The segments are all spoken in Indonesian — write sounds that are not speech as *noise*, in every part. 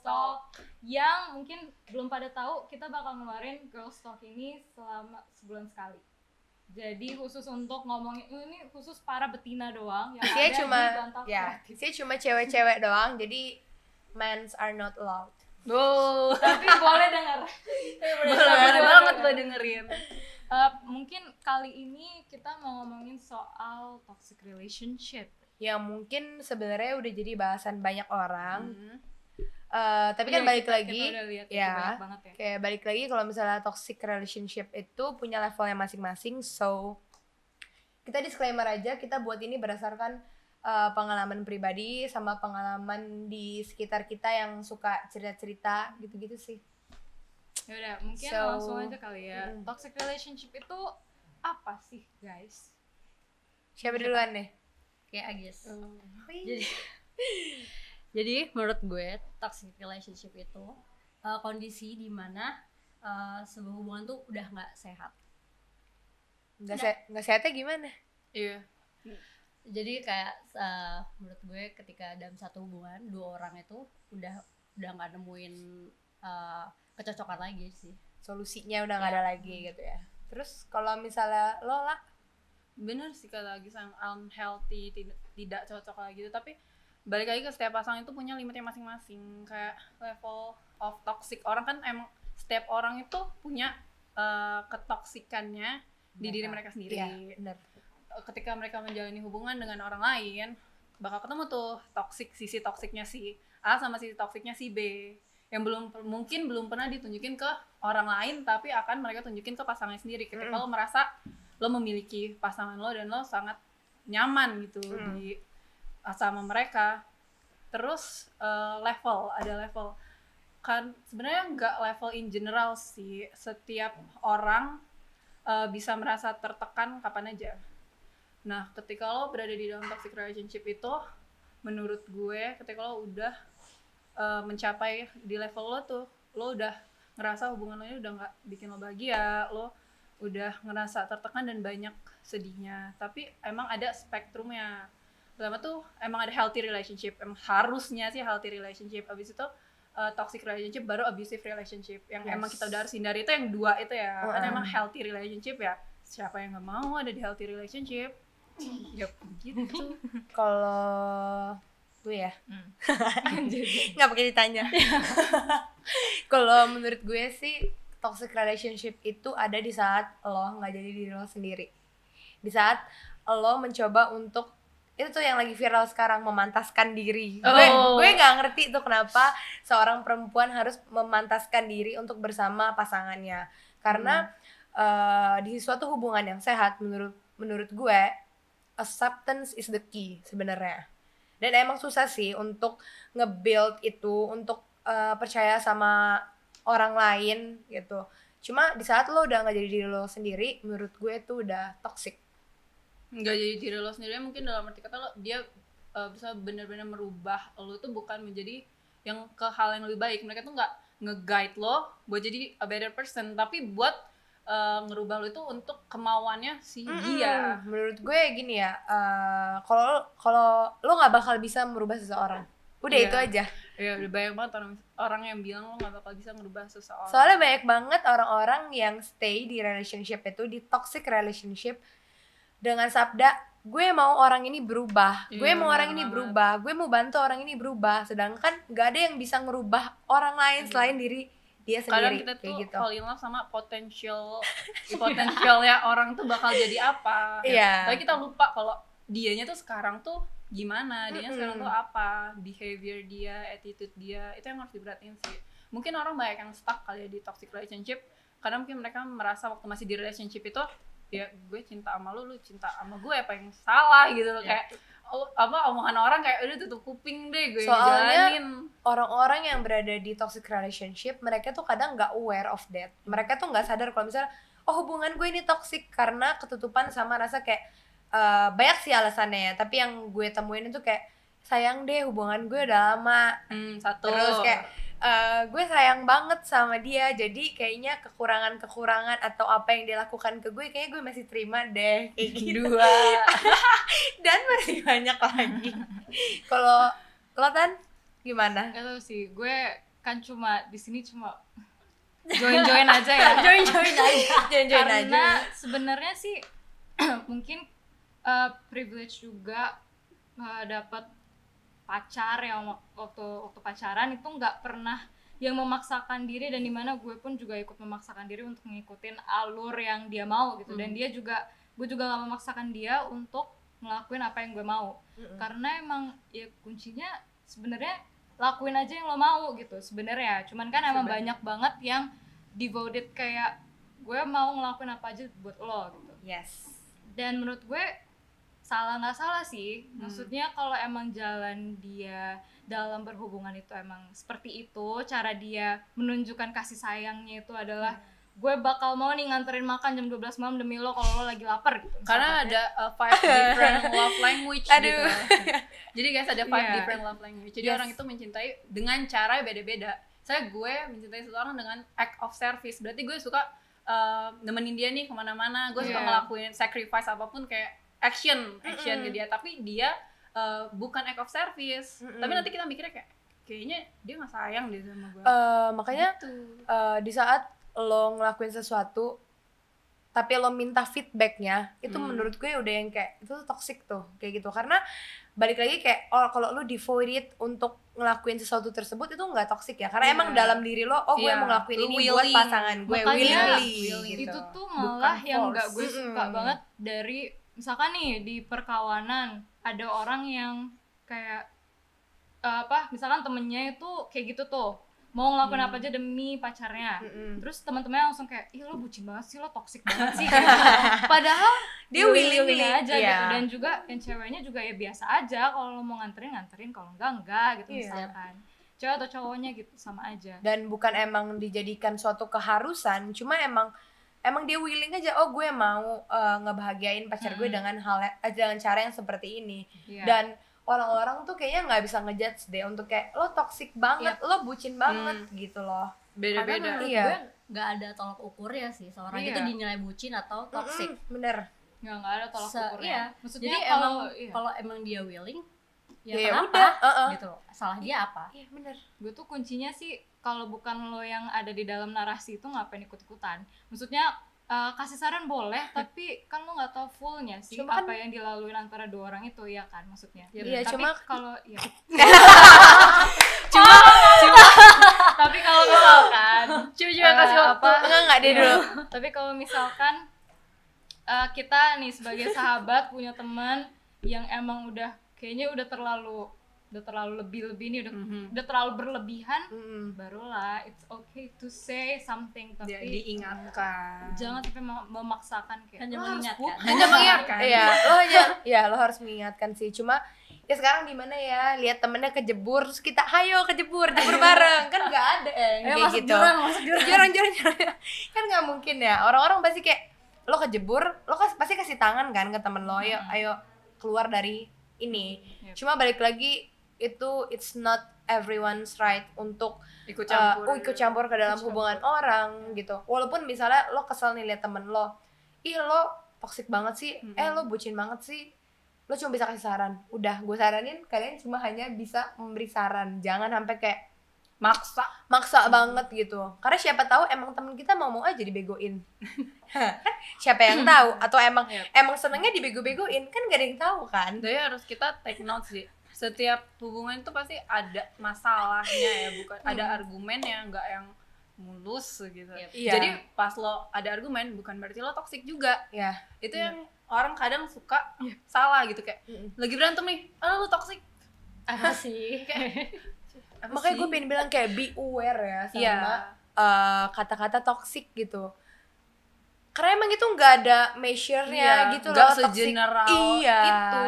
Girls, Talk yang mungkin belum pada tahu kita bakal ngeluarin Girls Talk ini selama sebulan sekali. Jadi khusus untuk ngomongin ini khusus para betina doang yang Isinya ada cuma di ya, isinya cuma cewek-cewek doang. Jadi men's are not allowed. Tapi boleh dengar. Boleh boleh banget gue dengerin. Eh, mungkin kali ini kita mau ngomongin soal toxic relationship. Yang mungkin sebenarnya udah jadi bahasan banyak orang. Hmm. Eh, tapi kan Iya, balik kita- lagi, kita udah lihat ya. ya. kayak balik lagi kalau misalnya toxic relationship itu punya levelnya masing-masing. So kita disclaimer aja, kita buat ini berdasarkan eh, pengalaman pribadi sama pengalaman di sekitar kita yang suka cerita-cerita gitu-gitu sih. Ya udah, mungkin So, langsung aja kali ya. mm. Toxic relationship itu apa sih, guys? Siapa duluan nih? Kayak Agis. Hmm. Jadi *laughs* jadi menurut gue toxic relationship itu uh, kondisi di mana uh, sebuah hubungan tuh udah nggak sehat. Nggak se nggak sehatnya gimana? Iya. Jadi kayak uh, menurut gue ketika dalam satu hubungan dua orang itu udah udah nggak nemuin uh, kecocokan lagi sih. Solusinya udah nggak ada lagi gitu ya. Terus kalau misalnya lo lah bener sih kata lagi sang unhealthy tidak tidak cocok lagi gitu tapi balik lagi ke setiap pasangan itu punya limitnya masing-masing kayak level of toxic orang kan emang setiap orang itu punya eh, ketoksikannya di diri mereka sendiri Iya, benar. ketika mereka menjalani hubungan dengan orang lain bakal ketemu tuh toxic sisi toksiknya si A sama sisi toksiknya si B yang belum mungkin belum pernah ditunjukin ke orang lain tapi akan mereka tunjukin ke pasangannya sendiri ketika Mm. lo merasa lo memiliki pasangan lo dan lo sangat nyaman gitu Mm. di sama mereka. Terus eh, level ada level. Kan sebenarnya nggak level in general sih. Setiap orang eh, bisa merasa tertekan kapan aja. Nah ketika lo berada di dalam toxic relationship itu menurut gue ketika lo udah eh, mencapai di level lo tuh lo udah ngerasa hubungan lo ini udah nggak bikin lo bahagia. Lo udah ngerasa tertekan dan banyak sedihnya. Tapi emang ada spektrumnya pertama tuh emang ada healthy relationship emang harusnya sih healthy relationship abis itu uh, toxic relationship baru abusive relationship yang Yes. emang kita udah harus hindari itu yang dua itu ya kan Uh-uh. emang healthy relationship ya siapa yang nggak mau ada di healthy relationship *laughs* ya gitu Kalau gue ya Hmm. *laughs* nggak pakai ditanya. *laughs* Kalau menurut gue sih toxic relationship itu ada di saat lo nggak jadi diri lo sendiri. Di saat lo mencoba untuk itu tuh yang lagi viral sekarang memantaskan diri. Gue Oh. gue nggak ngerti itu kenapa seorang perempuan harus memantaskan diri untuk bersama pasangannya. Karena eh, di suatu hubungan yang sehat menurut menurut gue acceptance is the key sebenarnya. Dan emang susah sih untuk nge-build itu untuk eh, percaya sama orang lain gitu. Cuma di saat lo udah nggak jadi diri lo sendiri, menurut gue itu udah toxic. Nggak jadi diri lo sendiri mungkin dalam arti kata lo dia uh, bisa benar-benar merubah lo tuh bukan menjadi yang ke hal yang lebih baik mereka tuh nggak nge-guide lo buat jadi a better person tapi buat uh, ngerubah lo itu untuk kemauannya si dia Mm-mm. Menurut gue gini ya, eh, kalau kalau lo nggak bakal bisa merubah seseorang. Udah Iya. itu aja. ya udah banyak banget orang orang yang bilang lo nggak bakal bisa ngerubah seseorang Soalnya banyak banget orang-orang yang stay di relationship itu di toxic relationship dengan sabda gue mau orang ini berubah, gue Iya, mau orang ini berubah, gue mau bantu orang ini berubah. Sedangkan nggak ada yang bisa ngerubah orang lain Iya. selain diri dia kadang sendiri kita kayak tuh gitu. fall in love sama potensial *laughs* potensialnya orang tuh bakal jadi apa Iya. tapi kita lupa kalau dianya tuh sekarang tuh gimana dianya Mm-mm. sekarang tuh apa behavior dia attitude dia itu yang harus diperhatiin sih mungkin orang banyak yang stuck kali ya di toxic relationship karena mungkin mereka merasa waktu masih di relationship itu ya gue cinta sama lu lu cinta sama gue apa yang salah gitu loh Iya. kayak oh, apa omongan orang kayak udah tutup kuping deh gue Soalnya- jalanin Orang-orang yang berada di toxic relationship, mereka tuh kadang nggak aware of that. Mereka tuh nggak sadar kalau misalnya, oh hubungan gue ini toxic karena ketutupan sama rasa kayak eh, banyak sih alasannya ya. Tapi yang gue temuin itu kayak sayang deh hubungan gue udah lama hmm, satu terus kayak eh, gue sayang banget sama dia jadi kayaknya kekurangan-kekurangan atau apa yang dia lakukan ke gue kayaknya gue masih terima deh kayak gitu. Dua. *laughs* Dan masih banyak lagi. Kalau lo tan gimana? Gak tau sih, gue kan cuma di sini cuma join-join aja ya. *laughs* join join aja Join-join Karena aja. sebenarnya sih *clears throat* mungkin uh, privilege juga uh, dapat pacar yang wak- waktu waktu pacaran itu nggak pernah yang memaksakan diri dan di mana gue pun juga ikut memaksakan diri untuk ngikutin alur yang dia mau gitu. Dan dia juga gue juga gak memaksakan dia untuk ngelakuin apa yang gue mau. Karena emang ya kuncinya sebenarnya lakuin aja yang lo mau gitu sebenarnya. Cuman kan emang banyak banget yang devoted kayak gue mau ngelakuin apa aja buat lo gitu. Yes. Dan menurut gue salah nggak salah sih maksudnya kalau emang jalan dia dalam berhubungan itu emang seperti itu cara dia menunjukkan kasih sayangnya itu adalah gue bakal mau nih nganterin makan jam 12 malam demi lo kalau lo lagi lapar gitu karena ada uh, five *laughs* different love language gitu Aduh. *laughs* jadi guys ada five Iya. different love language jadi Yes. orang itu mencintai dengan cara yang beda-beda saya gue mencintai seseorang dengan act of service berarti gue suka uh, nemenin dia nih ke mana-mana gue suka Iya. ngelakuin sacrifice apa pun kayak action action ke dia tapi dia uh, bukan act of service Mm-mm. tapi nanti kita mikirnya kayak kayaknya dia nggak sayang deh sama gue Eh, makanya Gitu. eh, di saat lo ngelakuin sesuatu tapi lo minta feedbacknya itu Hmm. menurut gue udah yang kayak itu tuh toxic tuh kayak gitu karena balik lagi kayak oh kalau lo devoted untuk ngelakuin sesuatu tersebut itu nggak toxic ya karena Iya. emang dalam diri lo oh gue Iya. mau ngelakuin ini buat willing. pasangan gue Makanya willingly willing. gitu. itu tuh malah Bukan yang nggak gue suka Mm-mm. banget dari misalkan nih di perkawanan ada orang yang kayak eh, apa misalkan temennya itu kayak gitu tuh mau ngelakuin Hmm. apa aja demi pacarnya Mm-mm. terus teman-temannya langsung kayak ih lo bucin banget sih lo toxic banget sih gitu. *laughs* padahal Dia ya willingly, aja iya. gitu dan juga yang ceweknya juga ya biasa aja kalau lo mau nganterin nganterin kalau enggak enggak gitu Iya. misalkan cewek atau cowoknya gitu sama aja dan bukan emang dijadikan suatu keharusan cuma emang emang dia willing aja oh gue mau eh, ngebahagiain pacar gue Hmm. dengan hal eh, dengan cara yang seperti ini Iya. dan orang-orang tuh kayaknya nggak bisa ngejudge deh untuk kayak lo toxic banget lo bucin banget gitu loh beda-beda karena menurut Iya. gue nggak ada tolak ukur ya sih seorang Iya. itu dinilai bucin atau toxic Mm-mm, bener nggak nggak ada tolak Se- ukurnya iya. maksudnya jadi kalau emang iya. kalau emang dia willing ya, ya kenapa? udah uh-uh. gitu salah dia apa? Iya bener. Gue tuh kuncinya sih kalau bukan lo yang ada di dalam narasi itu ngapain ikut-ikutan? Maksudnya eh, kasih saran boleh *laughs* tapi kan lo nggak tahu fullnya sih Cuma apa yang dilaluin antara dua orang itu ya kan maksudnya? Iya, tapi cuma- kalau ya cuma cuma tapi kalau misalkan Eh, kasih waktu. apa? Enggak enggak deh dulu. *laughs* Tapi kalau misalkan eh, kita nih sebagai sahabat punya teman yang emang udah kayaknya udah terlalu udah terlalu lebih-lebih nih udah Mhm. udah terlalu berlebihan Mm-mm. barulah it's okay to say something tapi Dia diingatkan. jangan sampai mem- memaksakan kayak Hanya "Lo harus mengingatkan." putus." Hanya *laughs* mengingatkan. Iya, lo hanya ya lo harus mengingatkan sih. Cuma ya sekarang di mana ya lihat temennya kejebur terus kita hayo kejebur jebur *laughs* bareng kan nggak ada eh, kayak masuk gitu jurang masuk jurang jurang jurang jurang kan nggak mungkin ya orang-orang pasti kayak lo kejebur lo kas- pasti kasih tangan kan ke temen lo ayo ayo keluar dari ini. Yep. cuma balik lagi itu it's not everyone's right untuk Ikut uh, campur. oh, ikut campur ke dalam Ikut hubungan orang gitu. Walaupun misalnya lo kesel nih liat temen lo ih lo toxic banget sih. Eh lo bucin banget sih. Lo cuma bisa kasih saran. Udah gue saranin kalian cuma hanya bisa memberi saran. Jangan sampai kayak Maksa. maksa banget gitu karena siapa tahu emang temen kita mau mau aja dibegoin *laughs* Kan siapa yang tahu atau emang Yep. emang senengnya dibego-begoin kan gak ada yang tahu kan Jadi harus kita take note sih. Setiap hubungan itu pasti ada masalahnya ya, bukan ada argumen yang nggak yang mulus gitu. Yep. Iya. Jadi pas lo ada argumen bukan berarti lo toxic juga. ya Itu yang orang kadang suka salah gitu kayak Mm-mm. lagi berantem nih, ah lo toxic. apa sih *laughs* Apa makanya sih? gue pengen bilang kayak be aware ya sama Iya. eh, kata-kata toxic gitu karena emang itu nggak ada measure-nya Iya, gitu nggak loh segeneral iya itu.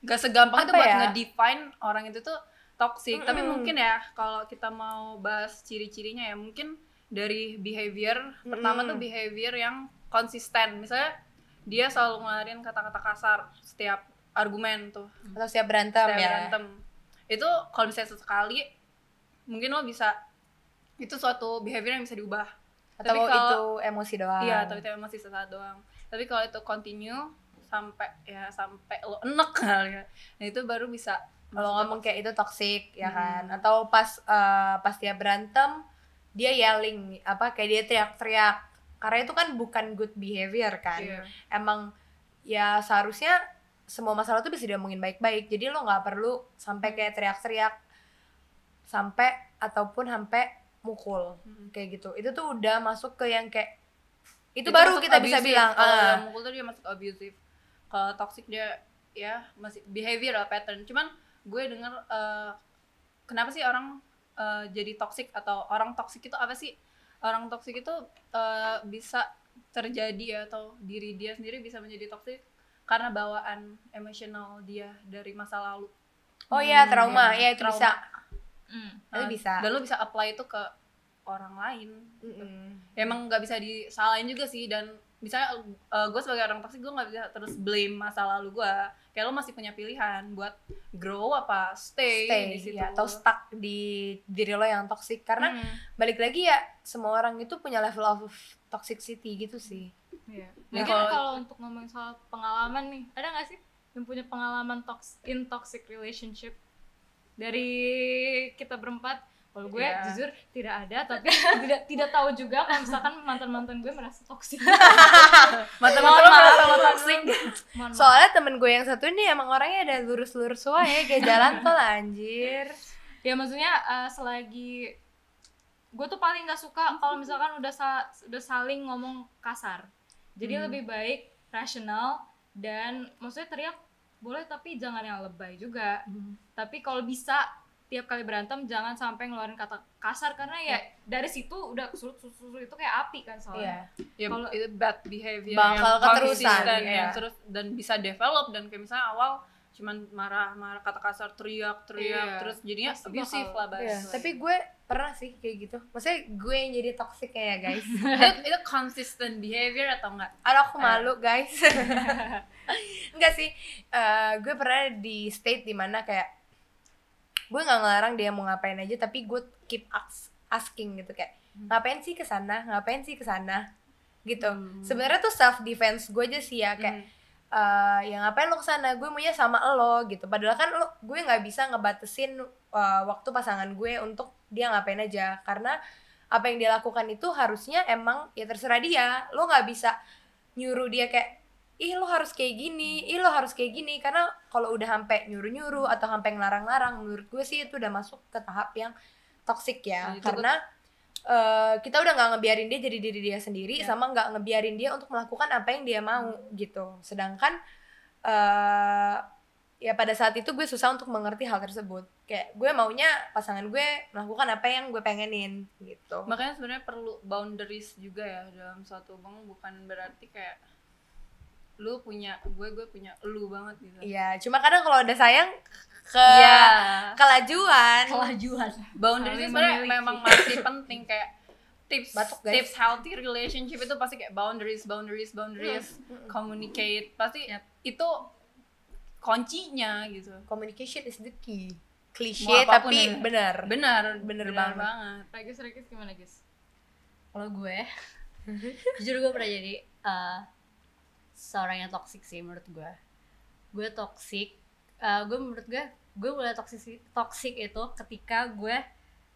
Gak segampang itu Apa buat ya? ngedefine orang itu tuh toxic. Tapi Mm-mm. mungkin ya kalau kita mau bahas ciri-cirinya ya mungkin dari behavior pertama tuh behavior yang konsisten. Misalnya dia selalu ngeluarin kata-kata kasar setiap argumen tuh, atau siap berantem setiap ya berantem. Itu kalau misalnya sesekali mungkin lo bisa itu suatu behavior yang bisa diubah atau Tapi kalau- itu emosi doang Iya, atau itu emang sesaat doang. Tapi kalau itu continue sampai ya sampai lo enek kali ya. Nah, itu baru bisa kalau ngomong kayak itu toxic ya kan Hmm. atau pas eh, pas dia berantem dia yelling apa kayak dia teriak-teriak karena itu kan bukan good behavior kan Iya. emang ya seharusnya semua masalah tuh bisa diomongin baik-baik jadi lo nggak perlu sampai kayak teriak-teriak sampai ataupun sampai mukul Hmm. kayak gitu itu tuh udah masuk ke yang kayak itu, Itu baru kita bisa abusive. bilang kalau ah, yang mukul tuh dia masuk abusive. Kalau toxic dia ya masih behavior lah pattern. Cuman gue denger eh, kenapa sih orang eh, jadi toxic atau orang toxic itu apa sih? Orang toxic itu eh, bisa terjadi ya atau diri dia sendiri bisa menjadi toxic karena bawaan emosional dia dari masa lalu. oh ya Hmm, trauma iya. ya itu Trauma. bisa Hmm. itu Nah, bisa Dan lo bisa apply itu ke orang lain. Mm-mm. Ya, emang nggak bisa disalahin juga sih dan misalnya gue sebagai orang toksik gue nggak bisa terus blame masa lalu gue kayak lo masih punya pilihan buat grow apa stay, stay di situ ya, atau stuck di diri lo yang toxic karena Hmm, balik lagi ya semua orang itu punya level of toxicity gitu sih iya. Mungkin kalau- kalau untuk ngomongin soal pengalaman nih, ada nggak sih yang punya pengalaman tox in toxic relationship dari kita berempat? Kalau gue Iya. jujur tidak ada, tapi tidak tidak tahu juga kalau misalkan mantan mantan gue merasa toxic. mata-mata lo merasa lo maaf. soalnya temen gue yang satu ini emang orangnya ada lurus-lurus ya kayak jalan tol anjir ya maksudnya eh, selagi gue tuh paling nggak suka kalau misalkan udah sa- udah saling ngomong kasar jadi lebih baik rasional dan maksudnya teriak boleh tapi jangan yang lebay juga. Tapi kalau bisa tiap kali berantem jangan sampai ngeluarin kata kasar karena ya dari situ udah susut susut itu kayak api kan soalnya. Iya. Ya Kalau- itu bad behavior Bakal yang keterusan, konsisten, yang terus dan bisa develop dan kayak misalnya awal cuman marah-marah kata kasar teriak teriak Iya. terus jadinya Pasti abusive bakal- lah bahasa Iya, tapi gue pernah sih kayak gitu. Maksudnya gue yang jadi toxic kayak guys. *laughs* Itu, itu consistent behavior atau enggak? Aduh aku malu guys. *laughs* Enggak sih. Eh, Gue pernah di state di mana kayak Gue gak ngelarang dia mau ngapain aja Tapi gue keep ask- asking gitu Kayak ngapain sih ke sana Ngapain sih ke sana Gitu. Sebenarnya tuh self defense gue aja sih ya Kayak eh, ya ngapain lo ke sana gue maunya sama lo gitu. Padahal kan lo gue nggak bisa ngebatesin eh, waktu pasangan gue untuk dia ngapain aja. Karena apa yang dia lakukan itu harusnya emang ya terserah dia. Lo nggak bisa nyuruh dia kayak ih lo harus kayak gini ih lo harus kayak gini. Karena kalau udah sampai nyuruh nyuruh atau sampai ngelarang-larang menurut gue sih itu udah masuk ke tahap yang toxic ya. Nah, karena eh, kita udah nggak ngebiarin dia jadi diri dia sendiri Ya. sama nggak ngebiarin dia untuk melakukan apa yang dia mau gitu. Sedangkan eh ya pada saat itu gue susah untuk mengerti hal tersebut. Kayak gue maunya pasangan gue melakukan apa yang gue pengenin gitu. Makanya sebenarnya perlu boundaries juga ya dalam suatu hubungan bukan berarti kayak lu punya gue gue punya lu banget gitu. Iya cuma kadang kalau udah sayang ke Iya. kelajuan. Kelajuan. Boundaries sebenarnya memang masih penting kayak tips Batuk, guys. tips healthy relationship itu pasti kayak boundaries boundaries boundaries communicate. Pasti itu kuncinya gitu. Communication is the key. Klise tapi ya. benar. Benar benar banget. banget. Regis Regis gimana guys kalau gue *laughs* jujur gue pernah jadi uh, seorang yang toxic sih menurut gue gue toxic uh, gue menurut gue gue mulai toxic toxic itu ketika gue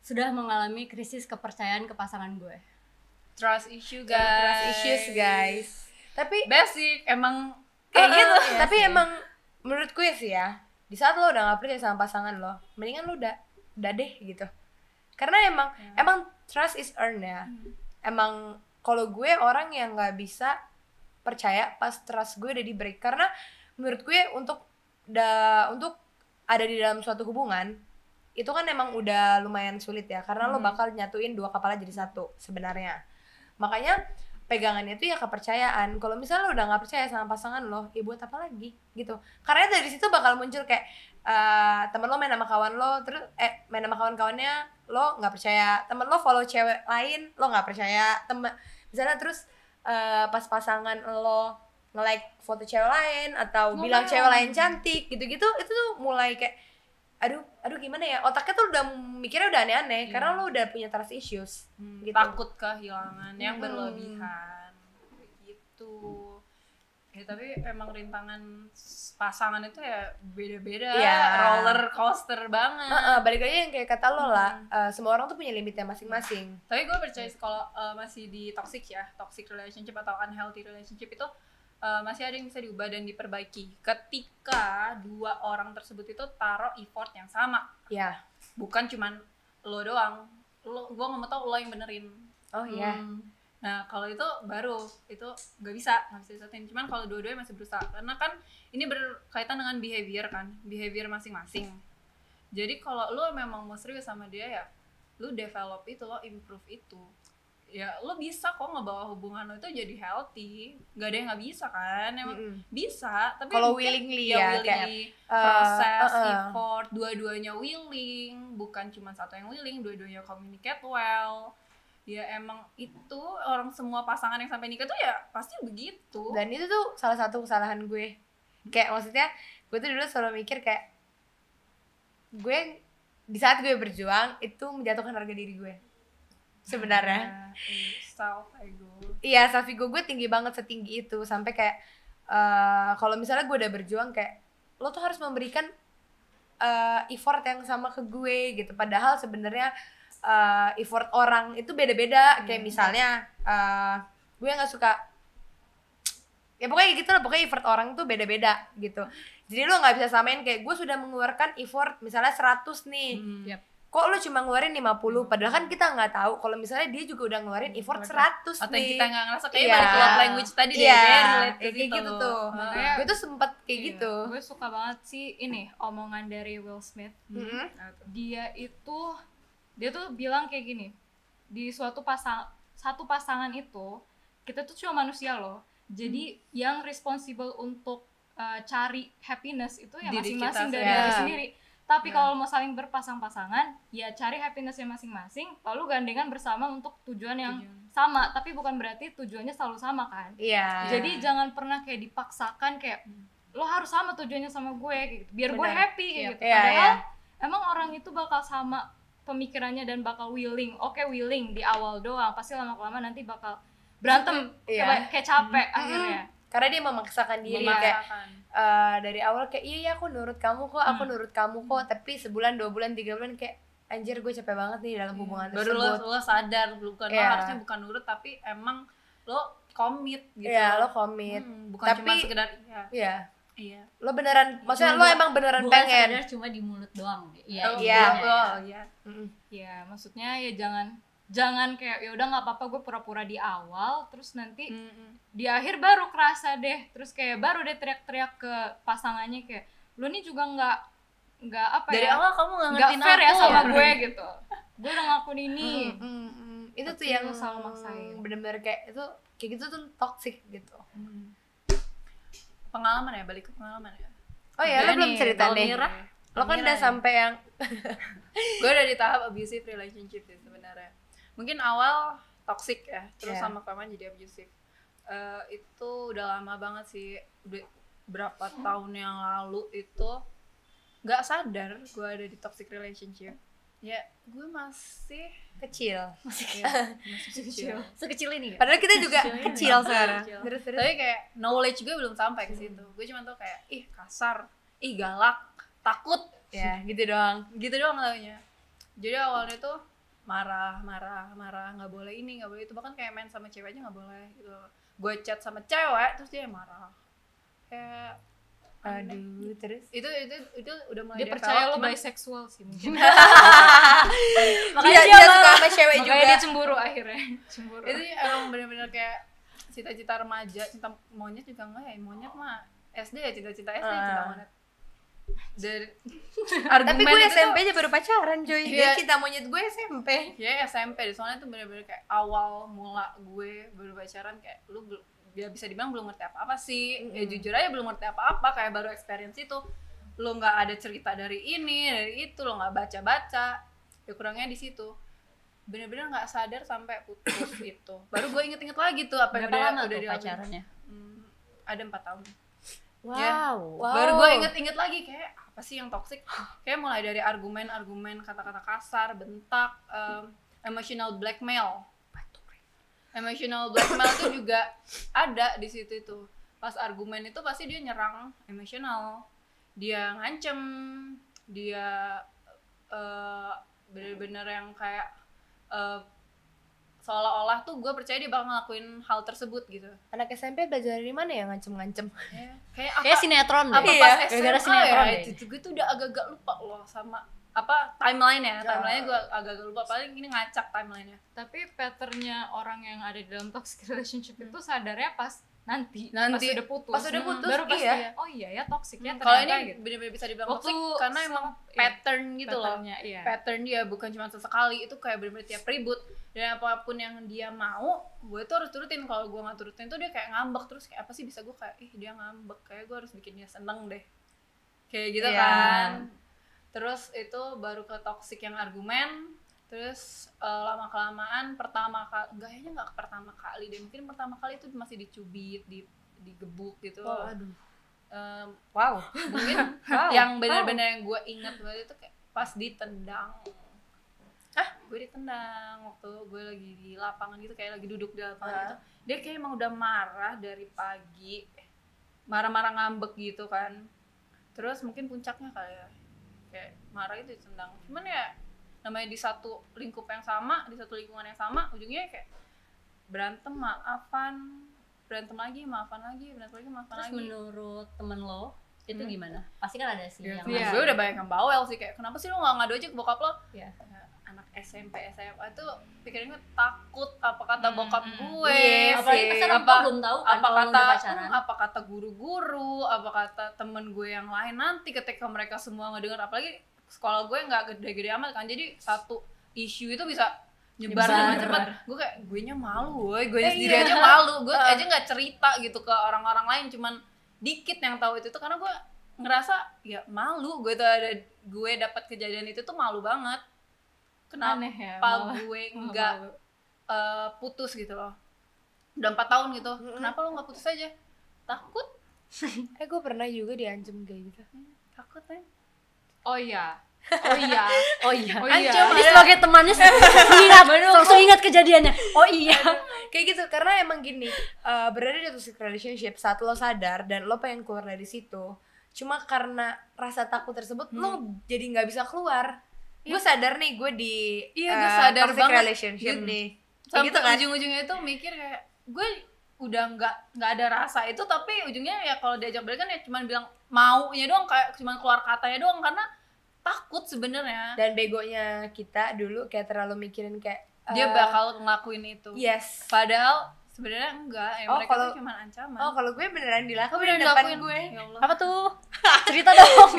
sudah mengalami krisis kepercayaan ke pasangan gue trust issue guys trust issues guys tapi basic emang kayak Eh, gitu iya tapi sih. emang menurut gue sih ya di saat lo udah gak percaya sama pasangan lo mendingan lo udah udah deh gitu karena emang Ya. emang trust is earned ya Hmm. emang kalau gue orang yang nggak bisa percaya pas trust gue udah di break. Karena menurut gue untuk da untuk ada di dalam suatu hubungan itu kan emang udah lumayan sulit ya. Karena lo Hmm. bakal nyatuin dua kepala jadi satu sebenarnya. Makanya pegangannya itu ya kepercayaan. Kalau misalnya lo udah nggak percaya sama pasangan lo ya buat apa lagi gitu. Karena dari situ bakal muncul kayak eh temen lo main sama kawan lo terus eh main sama kawan-kawannya lo nggak percaya. Temen lo follow cewek lain lo nggak percaya. Temen misalnya terus eh, pas pasangan lo nge-like foto cewek lain atau bilang Ngomel. cewek lain cantik gitu-gitu itu tuh mulai kayak aduh aduh gimana ya otaknya tuh udah mikirnya udah aneh-aneh Iya. karena lo udah punya trust issues Hmm, Gitu. takut kehilangan yang Hmm. berlebihan gitu ya tapi emang rintangan pasangan itu ya beda-beda Iya. roller coaster banget. Heeh, balik lagi yang kayak kata lo lah Hmm. eh, semua orang tuh punya limitnya masing-masing. Tapi gue percaya kalau uh, masih di toxic ya toxic relationship atau unhealthy relationship itu uh, masih ada yang bisa diubah dan diperbaiki ketika dua orang tersebut itu taruh effort yang sama. Ya bukan cuman lo doang lo gue nggak mau tau lo yang benerin. Oh ya Hmm. Nah kalau itu baru itu nggak bisa nggak bisa disatuin. Cuman kalau dua-duanya masih berusaha karena kan ini berkaitan dengan behavior kan, behavior masing-masing. Jadi kalau lu memang mau serius sama dia ya, lu develop itu, lo improve itu. Ya lu bisa kok ngebawa hubungan lo itu jadi healthy. Gak ada yang nggak bisa kan? Emang Mm-mm. bisa. Tapi Kalau willingly ya, ya, willingly, kayak, proses, uh, uh, uh. effort, dua-duanya willing, bukan cuma satu yang willing, dua-duanya communicate well. Ya emang itu orang semua pasangan yang sampai nikah tuh ya pasti begitu. dan itu tuh salah satu kesalahan gue. Kayak maksudnya gue tuh dulu selalu mikir kayak gue di saat gue berjuang itu menjatuhkan harga diri gue. Sebenarnya. Self ego. iya self ego gue tinggi banget setinggi itu. Sampai kayak eh, kalau misalnya gue udah berjuang kayak lo tuh harus memberikan eh, effort yang sama ke gue gitu. Padahal sebenarnya eh, effort orang itu beda-beda kayak misalnya eh, gue nggak suka ya pokoknya gitu lah pokoknya effort orang tuh beda-beda gitu jadi lo nggak bisa samain kayak gue sudah mengeluarkan effort misalnya 100 nih Hmm. Yap. kok lo cuma ngeluarin 50 padahal kan kita nggak tahu kalau misalnya dia juga udah ngeluarin effort 100 Atau yang nih kita nggak ngerasa kayak Iya. balik love language tadi deh, Iya, kayak situ. gitu tuh. Makanya- gue tuh sempet kayak Iya, gitu Gue suka banget sih ini omongan dari Will Smith. Mm-mm. Dia itu dia tuh bilang kayak gini. Di suatu pasang satu pasangan itu kita tuh cuma manusia loh. Jadi yang responsible untuk uh, cari happiness itu ya masing-masing dari diri sendiri. Tapi Ya. kalau mau saling berpasang-pasangan, ya cari happinessnya masing-masing, lalu gandengan bersama untuk tujuan yang Tujuan. sama. Tapi bukan berarti tujuannya selalu sama kan? iya Jadi jangan pernah kayak dipaksakan kayak lo harus sama tujuannya sama gue kayak gitu. Biar gue Benar. happy kayak Iya. gitu. Iya, Padahal iya. emang orang itu bakal sama pemikirannya dan bakal willing. Oke, willing di awal doang. Pasti lama-lama nanti bakal berantem Iya. kayak, kayak capek akhirnya. karena dia memaksakan diri Iya. kayak Memaksakan. eh, dari awal kayak iya iya aku nurut kamu kok aku Hmm. nurut kamu kok tapi sebulan dua bulan tiga bulan kayak anjir gue capek banget nih dalam hubungan baru lo, tersebut lo sadar bukan lo Iya. harusnya bukan nurut tapi emang lo komit gitu Iya lo komit Hmm, bukan Tapi- cuma sekedar iya iya iya lo beneran maksudnya lo bukan- emang beneran bukan pengen sekedar cuma di mulut doang iya oh, iya. oh, oh, iya Mm-mm. Ya, maksudnya ya jangan jangan kayak ya udah nggak apa-apa gue pura-pura di awal terus nanti Mm-mm. di akhir baru kerasa deh terus kayak baru deh teriak-teriak ke pasangannya kayak lu nih juga nggak nggak apa dari ya awal kamu nggak nggak ngertiin fair ya aku sama gue *laughs* gitu gue udah ngakuin ini Mm, mm, mm. itu tuh yang lo selalu maksain. bener-bener kayak itu kayak gitu tuh toxic gitu Hmm. Pengalaman ya balik ke pengalaman ya. Oh ya lo belum nih, cerita deh Mira, lo kan Mira udah ya. sampai yang *laughs* gue udah di tahap abusive relationship sih sebenarnya. Mungkin awal toxic ya terus Iya. sama kelamaan jadi abusive. Eh, itu udah lama banget sih. Udah berapa tahun yang lalu itu nggak sadar gue ada di toxic relationship ya gue masih kecil. Ya, masih kecil. sekecil ini ya? padahal kita juga Kecil kecil sekarang. Kecil. terus terus? Tapi kayak knowledge gue belum sampai ke situ. Gue cuma tuh kayak ih kasar. Ih galak. Takut. Ya gitu doang. Gitu doang taunya. Jadi awalnya tuh marah marah marah. Nggak boleh ini nggak boleh itu. Bahkan kayak main sama cewek aja nggak boleh gitu. Gue chat sama cewek terus dia marah. Kayak. Aduh terus? Itu itu itu udah mulai dia percaya lo bisexual sih mungkin. *laughs* Makanya dia, dia suka sama cewek makanya juga. dia cemburu akhirnya. *laughs* Cemburu. Itu emang bener-bener kayak cita-cita remaja cinta monyet juga enggak ya? Monyet mah SD ya cita-cita SD cinta Ah. monyet. Dari *laughs* tapi gue SMP aja baru pacaran Joy dia Iya. cinta monyet gue SMP ya SMP deh. Soalnya tuh bener-bener kayak awal mula gue baru pacaran kayak lu bel- ya bisa dibilang belum ngerti apa-apa sih. Ya Mm-mm. jujur aja belum ngerti apa-apa kayak baru experience itu. Lu nggak ada cerita dari ini dari itu lu nggak baca-baca. Ya kurangnya di situ. Bener-bener nggak sadar sampai putus *coughs* itu baru gue inget-inget lagi tuh apa yang udah lama udah tuh pacarannya? Hmm, ada empat tahun. Wow. Wow. baru gue inget-inget lagi kayak apa sih yang toxic? Kayak mulai dari argumen-argumen kata-kata kasar bentak em, emotional blackmail emotional blackmail itu juga ada di situ itu pas argumen itu pasti dia nyerang emosional dia ngancem dia eh, bener-bener yang kayak eh, seolah-olah tuh gue percaya dia bakal ngelakuin hal tersebut gitu Anak SMP belajar dari mana ya ngancem-ngancem? Ya, kayak apa Kayak sinetron deh. apa Iya, pas gara-gara SMA sinetron ya deh. itu gue tuh udah agak-agak lupa loh sama apa timeline ya. Timeline gue agak-agak lupa. Paling ini ngacak timeline nya tapi patternnya orang yang ada di dalam toxic *laughs* relationship itu sadarnya pas nanti, Nanti. pas udah putus. Pas udah Hmm, putus, baru pas iya. dia, oh iya ya toxic ya kalau ternyata ini gitu. bener-bener bisa dibilang Waktu toxic karena emang iya, pattern gitu loh. patternnya, iya. pattern dia bukan cuma sesekali itu kayak bener-bener tiap ribut. Dan apa pun yang dia mau gue tuh harus turutin. Kalau gue nggak turutin tuh dia kayak ngambek terus. Kayak apa sih bisa gue kayak ih dia ngambek. Kayak gue harus bikin dia seneng deh. Kayak gitu Iya. kan terus itu baru ke toxic yang argumen terus lama kelamaan pertama kali kayaknya nggak pertama kali deh mungkin pertama kali itu masih dicubit di digebuk gitu Oh, aduh. Em, Wow. mungkin *laughs* Wow. yang benar-benar yang gue ingat banget itu kayak pas ditendang ah gue ditendang waktu gue lagi di lapangan gitu kayak lagi duduk di lapangan gitu dia kayak emang udah marah dari pagi marah-marah ngambek gitu kan terus mungkin puncaknya kali ya kayak marah itu ditendang cuman ya namanya di satu lingkup yang sama di satu lingkungan yang sama ujungnya kayak berantem maafan berantem lagi maafan lagi berantem lagi maafan Terus lagi menurut temen lo itu Hmm. gimana? Pasti kan ada sih Ya, yang Iya. gue udah banyak yang bawel sih kayak kenapa sih lo gak ngadu aja ke bokap lo? Iya. Ya, anak SMP SMA itu pikirannya takut apa kata Hmm, bokap hmm. gue, Iya Apalagi sih. pas orang apa belum tahu kan apa kata pacaran. apa kata guru-guru, apa kata temen gue yang lain nanti ketika mereka semua ngedenger apalagi sekolah gue nggak gede-gede amat kan jadi satu isu itu bisa nyebar Nyebar. dengan cepat gue kayak gue nya malu gue gue Eh, sendiri iya. aja malu gue Uh. aja nggak cerita gitu ke orang-orang lain cuman dikit yang tahu itu tuh karena gue ngerasa ya malu gue tuh ada gue dapat kejadian itu tuh malu banget kenapa aneh ya malah. gue nggak eh, putus gitu loh. Udah empat tahun gitu. Kenapa lo nggak putus aja? Takut? *laughs* Eh gue pernah juga diancem kayak gitu. takut kan oh iya. Oh iya. Oh *laughs* iya. oh iya. Ancam. Jadi sebagai temannya *laughs* ingat, langsung ingat kejadiannya. Oh iya. kayak gitu karena emang gini eh, berada di toxic relationship saat lo sadar dan lo pengen keluar dari situ cuma karena rasa takut tersebut lo jadi nggak bisa keluar gue sadar nih gue di Iya, gue eh, sadar toxic banget. relationship Gitu. nih sampai gitu kan ujung-ujungnya itu mikir kayak gue udah nggak nggak ada rasa itu tapi ujungnya ya kalau diajak balikan ya cuman bilang maunya doang kayak cuman keluar katanya doang karena takut sebenarnya dan begonya kita dulu kayak terlalu mikirin kayak dia eh, bakal ngelakuin itu yes padahal sebenarnya enggak ya Oh, mereka kalau- tuh cuma ancaman oh kalau gue beneran dilakuin Oh, beneran di depan dilakuin? gue ya Allah Apa tuh? Cerita dong.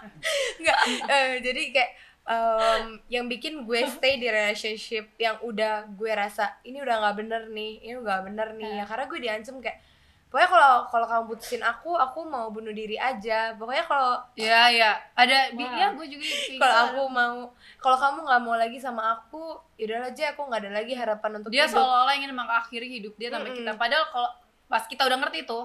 *laughs* Enggak, eh, jadi kayak em, yang bikin gue *laughs* stay di relationship yang udah gue rasa ini udah nggak bener nih, ini udah nggak bener nih, ya karena gue diancem kayak pokoknya kalau kalau kamu putusin aku, aku mau bunuh diri aja. Pokoknya kalau ya ya ada bi- Wah. ya gue juga kayak kalau gitu. aku mau kalau kamu nggak mau lagi sama aku, yaudah aja aku nggak ada lagi harapan untuk dia seolah-olah ingin mengakhiri hidup dia sampai Mm-mm. kita padahal kalau pas kita udah ngerti itu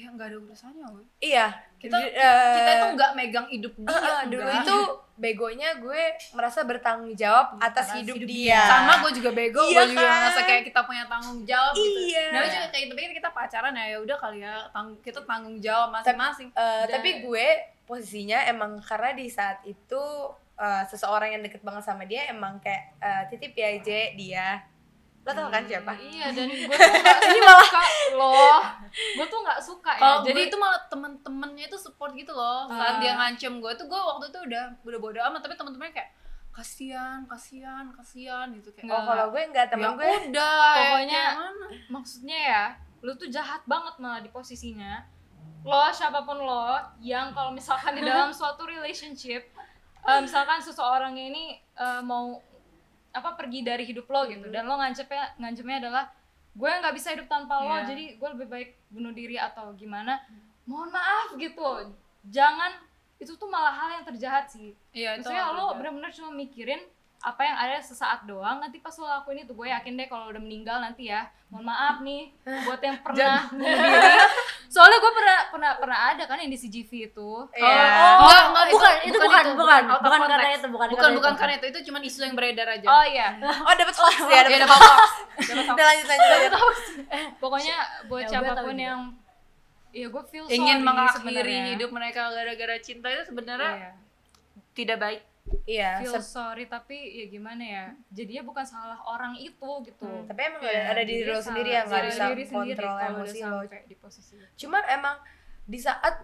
ya nggak ada urusannya woy. Iya, kita eh, kita itu nggak megang hidup dia eh, dulu enggak. itu begonya gue merasa bertanggung jawab atas Atas hidup, hidup dia. sama gue juga bego Iya gue juga kan? ngerasa kayak kita punya tanggung jawab gitu Iya. nah juga kayak tapi kan kita pacaran ya ya udah kali ya tang- kita tanggung jawab masing-masing Dan- tapi gue posisinya emang karena di saat itu eh, seseorang yang deket banget sama dia emang kayak eh, titip ya J dia lo tau kan siapa? Iya dan gue tuh nggak *laughs* Ini malah- suka loh. Gue tuh nggak suka ya. Kalau jadi jadi itu malah temen-temennya itu support gitu loh. Saat Ah. dia ngancem gue tuh gue waktu itu udah udah bodo amat. Tapi temen-temennya kayak kasihan kasihan kasihan gitu. Kayak oh kalau gue enggak temen ya gue udah ya, *laughs* Pokoknya- mana? maksudnya ya lu tuh jahat banget malah di posisinya. Lo siapa pun lo yang kalau misalkan di dalam *laughs* suatu relationship eh, misalkan seseorang ini eh, mau apa pergi dari hidup lo gitu. Dan lo ngancepnya ngancepnya adalah gue nggak bisa hidup tanpa lo Iya. jadi gue lebih baik bunuh diri atau gimana. Mohon maaf gitu. Jangan itu tuh malah hal yang terjahat sih. Iya itu maksudnya lo bener-bener cuma mikirin apa yang ada sesaat doang nanti pas lo lakuin itu gue yakin deh kalau udah meninggal nanti ya. Mohon maaf nih buat yang pernah bunuh diri. Soalnya gue pernah pernah pernah ada kan yang di CGV itu. Iya. Oh, Enggak, enggak, itu- bukan, itu bukan bukan, itu, bukan, bukan. bukan karena itu, bukan, bukan bukan karena itu itu cuma isu yang beredar aja. Oh iya. *laughs* Oh dapat hoax ya, ya dapat dapat hoax. *laughs* dapat hoax. Udah lanjut lanjut pokoknya buat Ya, tahu siapa pun juga. yang ya gue feel ingin mengakhiri hidup mereka gara-gara cinta itu sebenarnya Iya. tidak baik Iya. feel sorry tapi ya gimana ya jadinya bukan salah orang itu gitu Hmm, Tapi emang Iya, ada diri lo sendiri yang nggak bisa kontrol emosi lo. di posisi itu. Cuma emang di saat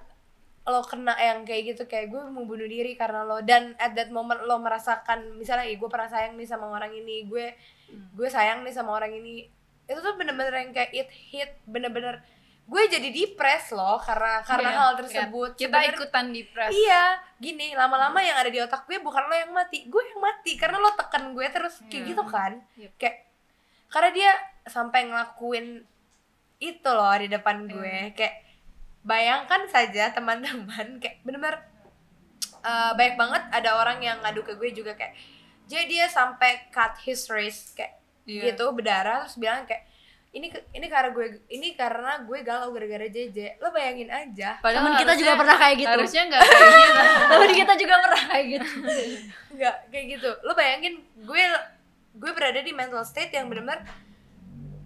lo kena yang kayak gitu kayak gue mau bunuh diri karena lo dan at that moment lo merasakan misalnya gue pernah sayang nih sama orang ini gue gue sayang nih sama orang ini itu tuh bener-bener yang kayak it hit bener-bener gue jadi depres loh karena karena Iya, hal iya. tersebut kita Sebenernya- ikutan depres Iya, gini lama-lama yang ada di otak gue bukan lo yang mati, gue yang mati karena lo tekan gue terus kayak Iya. gitu kan, Yep. kayak karena dia sampai ngelakuin itu loh di depan gue, kayak bayangkan saja teman-teman *laughs* kayak bener-bener eh, banyak banget ada orang yang ngadu ke gue juga kayak jadi dia sampai cut his wrist kayak Iya. gitu berdarah terus bilang kayak ini ini karena gue ini karena gue galau gara-gara JJ lo bayangin aja Temen kita juga pernah kayak gitu. harusnya nggak kayak gitu *laughs* Temen kita juga pernah kayak gitu. *laughs* Enggak, kayak gitu. Lo bayangin gue gue berada di mental state yang benar-benar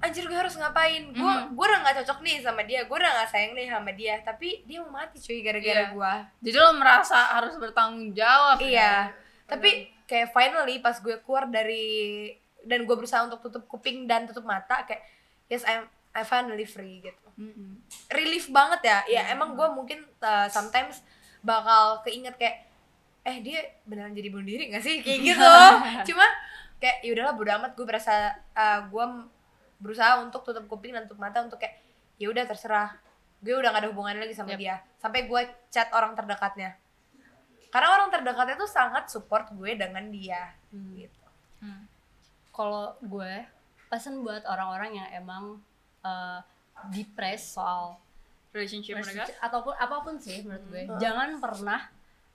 anjir gue harus ngapain? Gue Mhm. gue udah nggak cocok nih sama dia, gue udah nggak sayang nih sama dia, tapi dia mau mati cuy gara-gara Iya. gue. jadi lo merasa harus bertanggung jawab Iya. ya. Tapi kayak finally pas gue keluar dari dan gue berusaha untuk tutup kuping dan tutup mata kayak yes I'm I finally free gitu. Mm-mm. Relief banget ya. Ya emang gue mungkin uh, sometimes bakal keinget kayak eh dia beneran jadi bunuh diri gak sih? Kayak *laughs* gitu. Cuma kayak ya udahlah bodo amat. Gue berasa uh, gue m- berusaha untuk tutup kuping dan tutup mata untuk kayak ya udah terserah. Gue udah gak ada hubungan lagi sama Yep. dia. Sampai gue chat orang terdekatnya. Karena orang terdekatnya tuh sangat support gue dengan dia gitu. Kalau gue pesan buat orang-orang yang emang uh, depres soal relationship mereka? ataupun apa pun sih menurut gue. Hmm. jangan pernah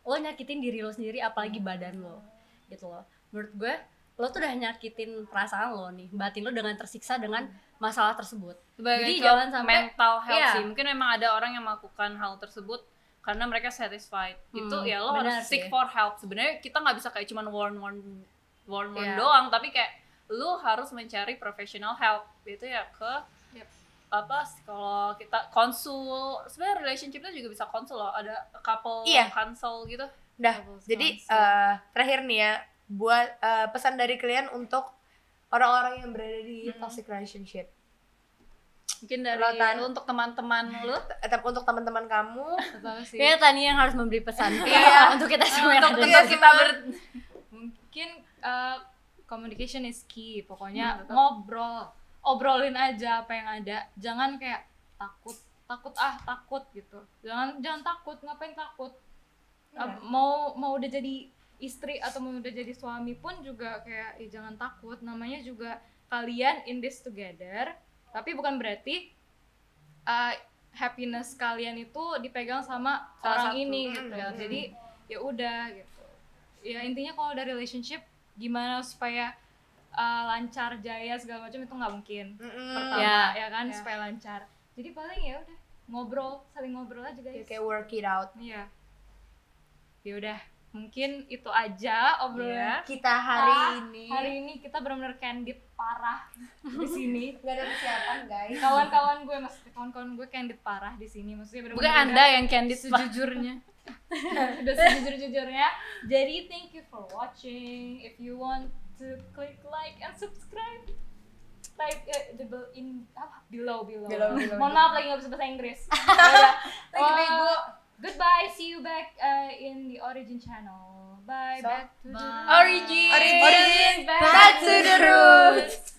lo nyakitin diri lo sendiri apalagi badan lo gitu loh. Menurut gue lo tuh udah nyakitin perasaan lo nih batin lo dengan tersiksa dengan masalah tersebut. Sebagai Jadi jangan sampai- mental health Iya. sih. Mungkin memang ada orang yang melakukan hal tersebut karena mereka satisfied. Itu Hmm, ya lo benar harus seek sih. for help. Sebenarnya kita nggak bisa kayak cuman warn warn warn warn Iya. doang tapi kayak lu harus mencari professional help itu ya ke Yep. apa kalau kita konsul sebenarnya relationshipnya juga bisa konsul loh ada couple Iya. consult gitu Dah, jadi counsel. eh, terakhir nih ya, buat eh, pesan dari kalian untuk orang-orang yang berada di Hmm. toxic relationship. mungkin dari Rotan. lu untuk teman-teman lu *laughs* Tetap untuk teman-teman kamu, Atau sih Kayaknya Tania yang harus memberi pesan Iya. *laughs* untuk kita semua untuk untuk kita ber mungkin uh, communication is key. Pokoknya Hmm, ngobrol obrolin aja apa yang ada. Jangan kayak takut takut ah takut gitu. Jangan jangan takut. Ngapain takut? Iya. mau mau udah jadi istri atau mau udah jadi suami pun juga kayak "Ih, jangan takut. Namanya juga kalian in this together. Tapi bukan berarti uh, happiness kalian itu dipegang sama Salah orang satu. ini Hmm, gitu. hmm. jadi ya udah gitu. Ya intinya kalau ada relationship gimana supaya uh, lancar jaya segala macam itu nggak mungkin Mm-mm. pertama Ya. ya kan Ya. supaya lancar jadi paling ya udah ngobrol saling ngobrol aja Ya, guys kayak work it out. iya ya udah mungkin itu aja obrolan Kita hari Ah, ini hari ini kita benar-benar candid parah di sini *laughs* nggak ada persiapan guys. kawan-kawan gue maksudnya kawan-kawan gue candid parah di sini maksudnya bukan anda yang candid Pak. sejujurnya *laughs* *laughs* udah sejujur-jujurnya jadi thank you for watching if you want to click like and subscribe type uh, the bel- in apa below below, Below, below. mohon maaf lagi nggak bisa bahasa Inggris. *laughs* Lagi Uh, bego. goodbye see you back uh, in the origin channel bye So, back to the Origin. Origin. back, Back to the roots.